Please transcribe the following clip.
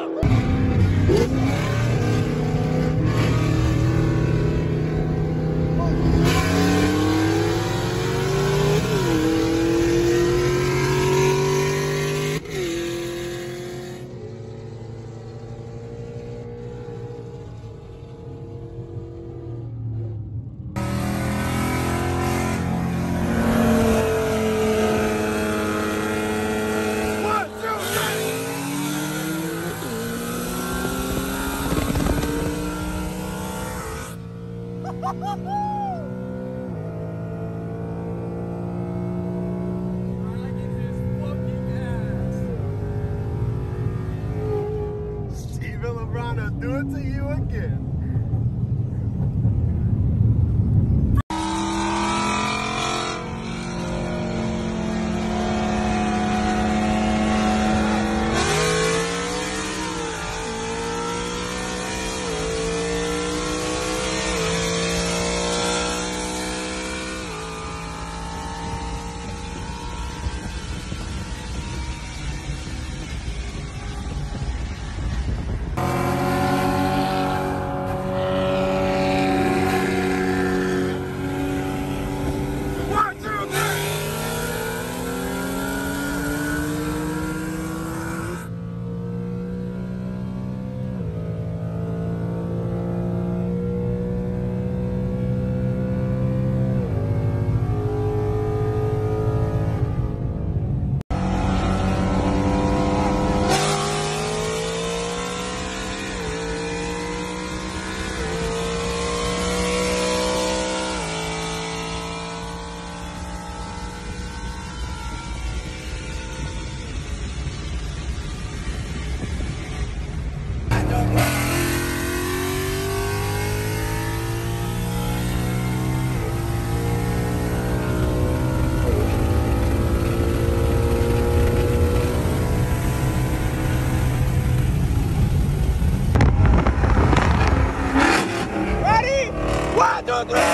Vamos! Steven LeBron do it to you again. Three.